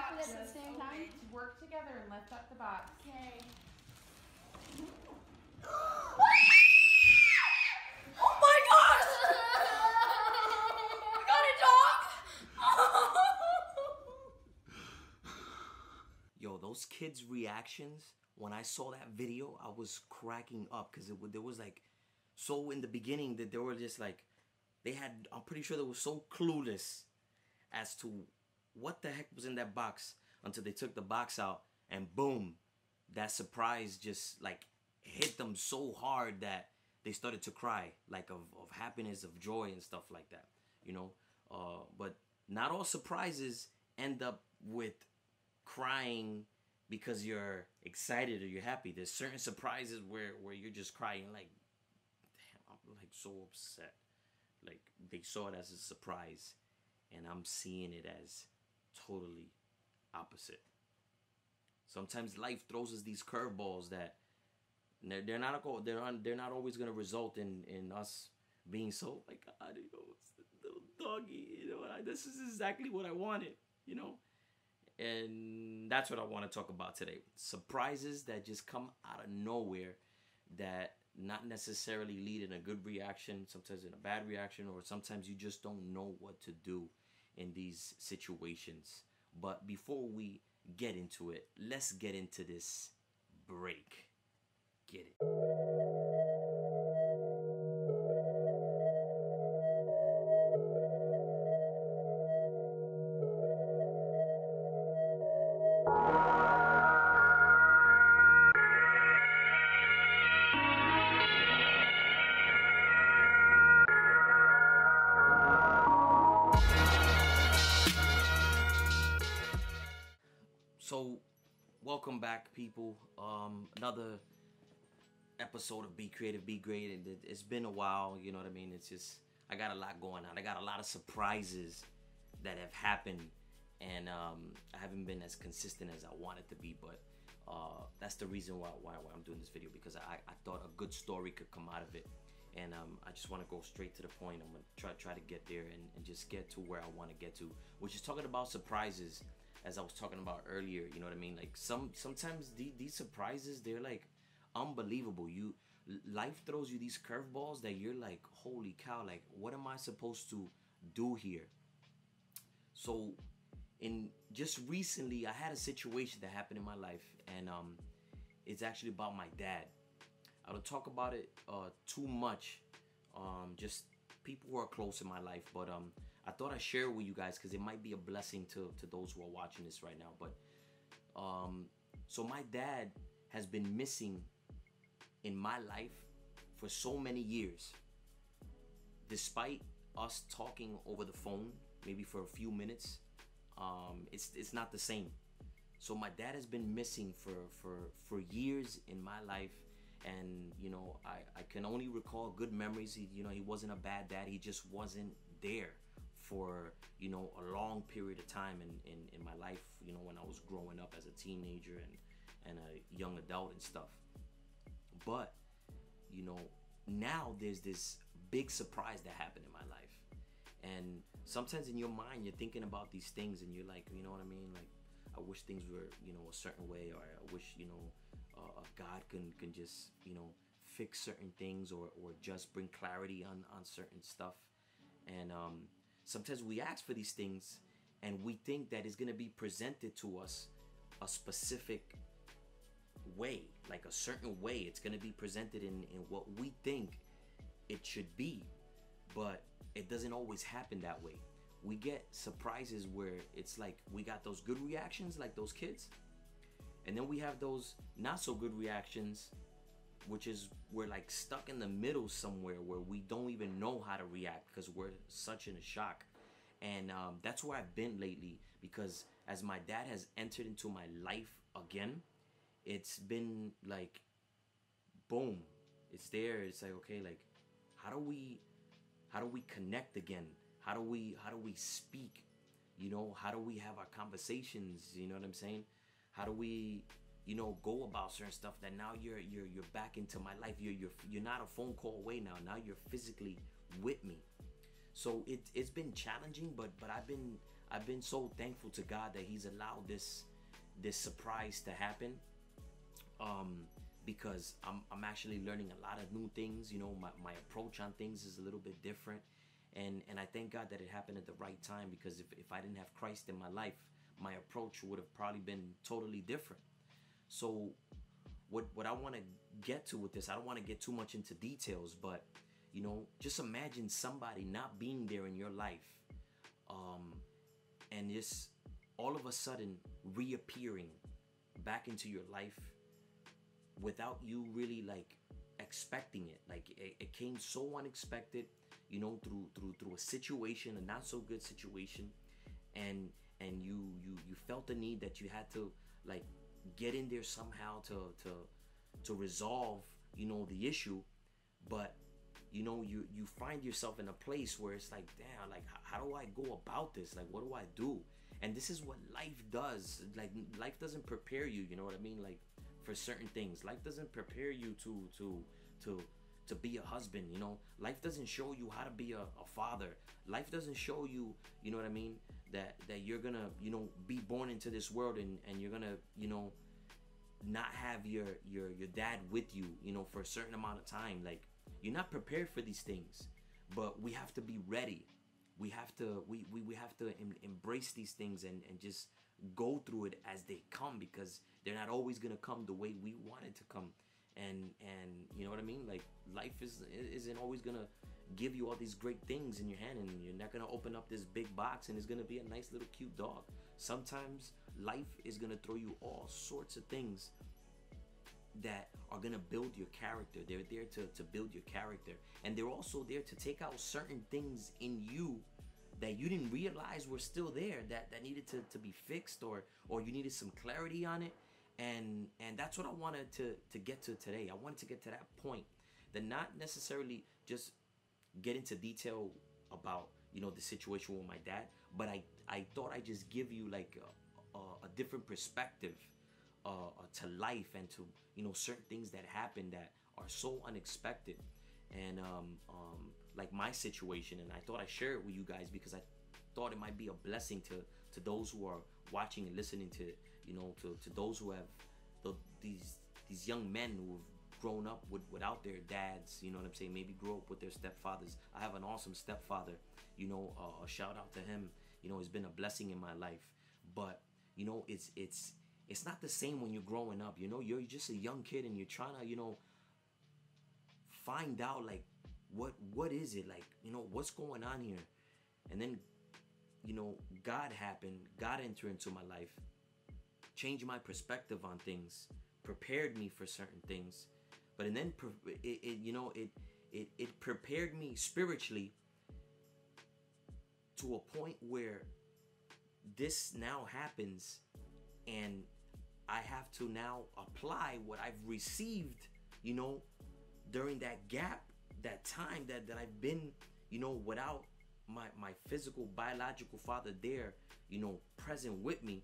box. at the same time? Work together and lift up the box. Okay. Oh my gosh! I got a dog! Yo, those kids' reactions when I saw that video, I was cracking up because it there was like so in the beginning that they were just like they had. I'm pretty sure they were so clueless as to what the heck was in that box until they took the box out and boom, that surprise just like hit them so hard that they started to cry like of, of happiness of joy and stuff like that you know? Uh, but not all surprises end up with crying because you're excited or you're happy. There's certain surprises where where you're just crying like damn i'm like so upset. Like they saw it as a surprise and i'm seeing it as totally opposite. Sometimes life throws us these curveballs that they're, not go they're they're not always gonna result in in us being so like God, you know, it's the little doggy, you know, I, this is exactly what I wanted, you know, and that's what I want to talk about today. Surprises that just come out of nowhere, that not necessarily lead in a good reaction, sometimes in a bad reaction, or sometimes you just don't know what to do in these situations. But before we get into it, let's get into this break. Get it. Episode of Be Creative, Be Great. And it, it's been a while, you know what I mean? It's just, I got a lot going on. I got a lot of surprises that have happened. And um, I haven't been as consistent as I wanted to be, but uh, that's the reason why, why, why I'm doing this video because I, I thought a good story could come out of it. And um, I just want to go straight to the point. I'm gonna try try to get there and, and just get to where I want to get to, which is talking about surprises, as I was talking about earlier. You know what I mean? Like some sometimes the, these surprises they're like unbelievable. You life throws you these curveballs that you're like, holy cow! Like what am I supposed to do here? So, in just recently, I had a situation that happened in my life, and um, it's actually about my dad. I don't talk about it uh, too much, um, just people who are close in my life. But um, I thought I'd share it with you guys because it might be a blessing to to those who are watching this right now. But um, so my dad has been missing in my life for so many years. Despite us talking over the phone, maybe for a few minutes, um, it's it's not the same. So my dad has been missing for for for years in my life, and you know I I can only recall good memories. He, you know he wasn't a bad dad. He just wasn't there for you know a long period of time in in, in my life. You know when I was growing up as a teenager and and a young adult and stuff. But you know now there's this big surprise that happened in my life. And sometimes in your mind you're thinking about these things and you're like you know what i mean? Like i wish things were you know a certain way or i wish you know uh, god can can just you know fix certain things or or just bring clarity on on certain stuff. And um sometimes we ask for these things and we think that it's going to be presented to us a specific way like a certain way it's going to be presented in in what we think it should be but it doesn't always happen that way. We get surprises where it's like we got those good reactions like those kids and then we have those not so good reactions which is we're like stuck in the middle somewhere where we don't even know how to react because we're such in a shock. And um, that's where i've been lately because as my dad has entered into my life again it's been like boom. It's there. It's like okay like how do we how do we connect again? How do we how do we speak? You know how do we have our conversations? You know what i'm saying? How do we you know go about certain stuff that now you're you're you're back into my life. You're you're you're not a phone call away now. Now you're physically with me. So it it's been challenging but but i've been I've been so thankful to God that He's allowed this this surprise to happen. Um, because I'm I'm actually learning a lot of new things. You know, my, my approach on things is a little bit different. And and I thank God that it happened at the right time because if, if I didn't have Christ in my life, my approach would have probably been totally different. So what what I want to get to with this, I don't want to get too much into details, but you know, just imagine somebody not being there in your life, um, and just all of a sudden reappearing back into your life without you really like expecting it. Like it, it came so unexpected, you know, through through through a situation, a not so good situation, and and you you you felt the need that you had to like get in there somehow to to to resolve you know the issue. But you know you you find yourself in a place where it's like damn like how, how do i go about this? Like what do i do? And this is what life does. Like life doesn't prepare you you know what i mean? Like for certain things. Life doesn't prepare you to to to to be a husband you know? Life doesn't show you how to be a, a father. Life doesn't show you you know what i mean that that you're gonna you know be born into this world and and you're gonna you know not have your your your dad with you you know for a certain amount of time. Like you're not prepared for these things but we have to be ready. We have to we we, we have to em- embrace these things and and just go through it as they come because they're not always gonna come the way we want it to come. And and you know what i mean? Like life is isn't always gonna give you all these great things in your hand and you're not gonna open up this big box and it's gonna be a nice little cute dog. Sometimes life is gonna throw you all sorts of things that are gonna build your character. They're there to, to build your character. And they're also there to take out certain things in you that you didn't realize were still there that, that needed to, to be fixed or or you needed some clarity on it. And and that's what i wanted to to get to today. I wanted to get to that point that not necessarily just get into detail about you know the situation with my dad but i i thought I'd just give you like a, a, a different perspective uh, to life and to you know certain things that happen that are so unexpected. And um, um, like my situation and i thought i share it with you guys because i thought it might be a blessing to to those who are watching and listening to you know to, to those who have the, these these young men who have grown up with, without their dads you know what i'm saying? Maybe grow up with their stepfathers. I have an awesome stepfather you know uh, a shout out to him. You know it's been a blessing in my life. But you know it's it's it's not the same when you're growing up you know? You're just a young kid and you're trying to you know find out like what what is it? Like you know what's going on here? And then you know god happened god entered into my life changed my perspective on things prepared me for certain things. But and then it, it you know it it it prepared me spiritually to a point where this now happens and I have to now apply what I've received, you know, during that gap, that time that, that I've been, you know, without my, my physical biological father there, you know, present with me.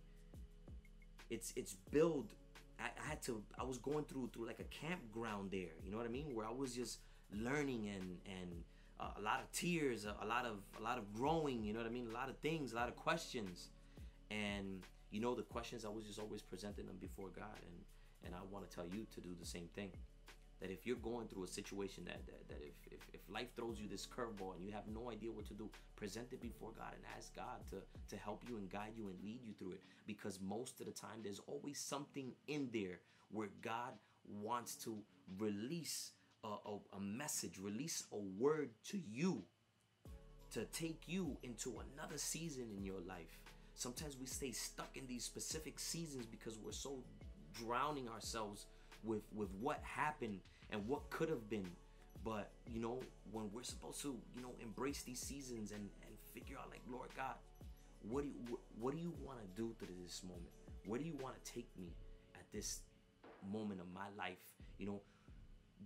It's it's build I, I had to I was going through through like a campground there, you know what I mean? Where I was just learning and and uh, a lot of tears, a, a lot of a lot of growing, you know what I mean? A lot of things, a lot of questions. And you know the questions I was just always presenting them before God and and I want to tell you to do the same thing that if you're going through a situation that that, that if, if, if life throws you this curveball and you have no idea what to do present it before God and ask God to to help you and guide you and lead you through it. Because most of the time there's always something in there where God wants to release a, a, a message release a word to you to take you into another season in your life. Sometimes we stay stuck in these specific seasons because we're so drowning ourselves with with what happened and what could have been. But you know, when we're supposed to, you know, embrace these seasons and and figure out like, Lord God, what do you what do you want to do through this moment? Where do you want to take me at this moment of my life? You know,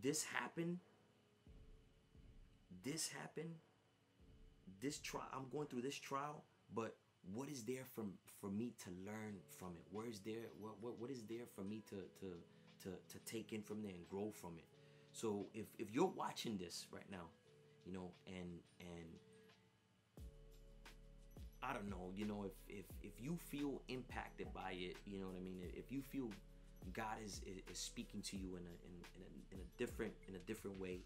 this happened. This happened. This trial, I'm going through this trial, but what is there for for me to learn from it? Where is there what what, what is there for me to to to to take in from there and grow from it? So if if you're watching this right now, you know, and and I don't know, you know, if if if you feel impacted by it, you know what I mean. If you feel God is is, speaking to you in a in, in a in a different in a different way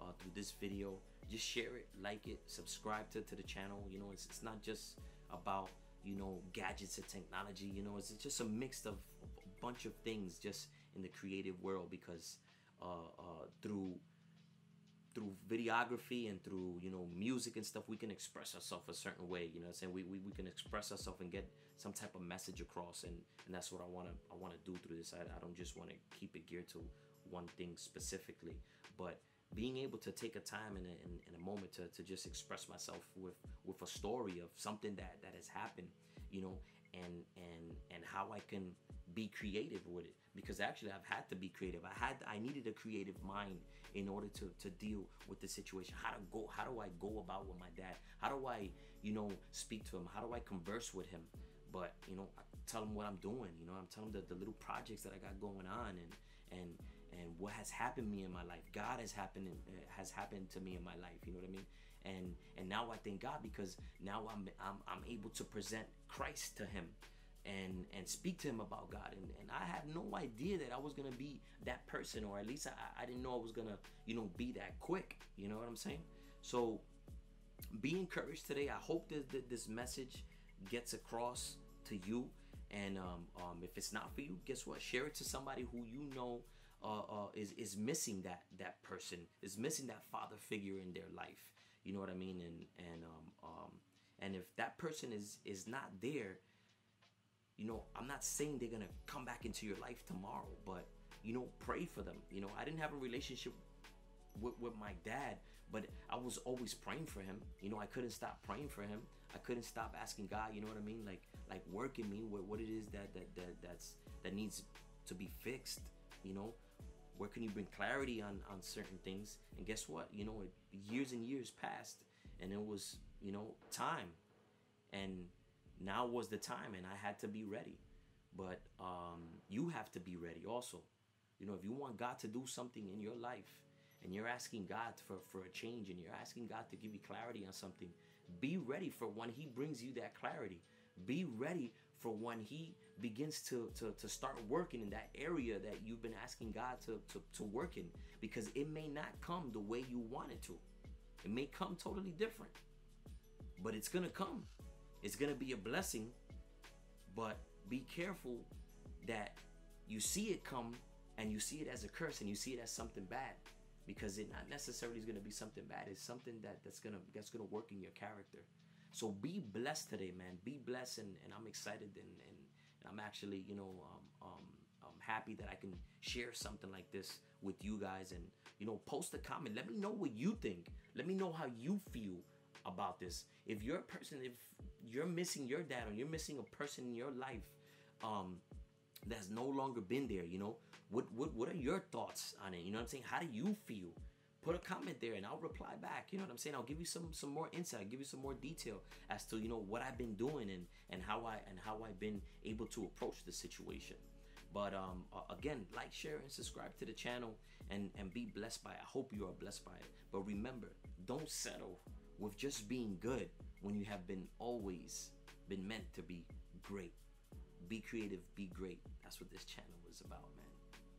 uh, through this video, just share it, like it, subscribe to, to the channel. You know, it's it's not just about you know gadgets and technology. You know, it's just a mix of a bunch of things just in the creative world because uh, uh, through through videography and through you know music and stuff we can express ourselves a certain way you know i'm saying? We, we, we can express ourselves and get some type of message across and and that's what i want to i want to do through this. I, I don't just want to keep it geared to one thing specifically but being able to take a time and a, a moment to, to just express myself with with a story of something that that has happened you know and and and how i can be creative with it because actually I've had to be creative. I had I needed a creative mind in order to to deal with the situation. How to go how do I go about with my dad? How do I, you know, speak to him? How do I converse with him? But, you know, I tell him what I'm doing, you know, I'm telling him the, the little projects that I got going on and what has happened to me in my life. God has happened uh, has happened to me in my life, you know what I mean? And and now I thank God because now I'm I'm I'm able to present Christ to him and and speak to him about God. And, and I had no idea that I was gonna be that person, or at least I, I didn't know I was gonna, you know, be that quick. You know what I'm saying? So be encouraged today. I hope that, that this message gets across to you. And um, um, if it's not for you, guess what? Share it to somebody who you know uh, uh, is is missing that that person, is missing that father figure in their life. You know what I mean? And and um, um, and if that person is is not there, you know, I'm not saying they're gonna come back into your life tomorrow, but you know, pray for them. You know, I didn't have a relationship with, with my dad, but I was always praying for him. You know, I couldn't stop praying for him. I couldn't stop asking God, you know what I mean? Like like work in me what, what it is that, that that that's that needs to be fixed, you know? Where can you bring clarity on on certain things? And guess what? You know, it, years and years passed and it was, you know, time. And now was the time and I had to be ready. But um, you have to be ready also. You know, if you want God to do something in your life and you're asking God for, for a change and you're asking God to give you clarity on something, be ready for when He brings you that clarity. Be ready for when He begins to, to, to start working in that area that you've been asking God to, to, to work in. Because it may not come the way you want it to. It may come totally different, but it's going to come. It's going to be a blessing, but be careful that you see it come and you see it as a curse and you see it as something bad. Because it not necessarily is going to be something bad. It's something that that's going to that's going to work in your character. So be blessed today man. Be blessed and, and i'm excited and, and, and i'm actually you know um, um, i'm happy that i can share something like this with you guys and you know post a comment let me know what you think let me know how you feel about this if you're a person if you're missing your dad or you're missing a person in your life um, that's no longer been there, you know, what, what what are your thoughts on it? You know what I'm saying? How do you feel? Put a comment there and I'll reply back. You know what I'm saying? I'll give you some some more insight, I'll give you some more detail as to you know what I've been doing and and how I and how I've been able to approach the situation. But um, again, like, share, and subscribe to the channel, and and be blessed by it. I hope you are blessed by it. But remember, don't settle with just being good when you have been always been meant to be great. Be creative, be great. That's what this channel was about, man.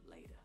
Later.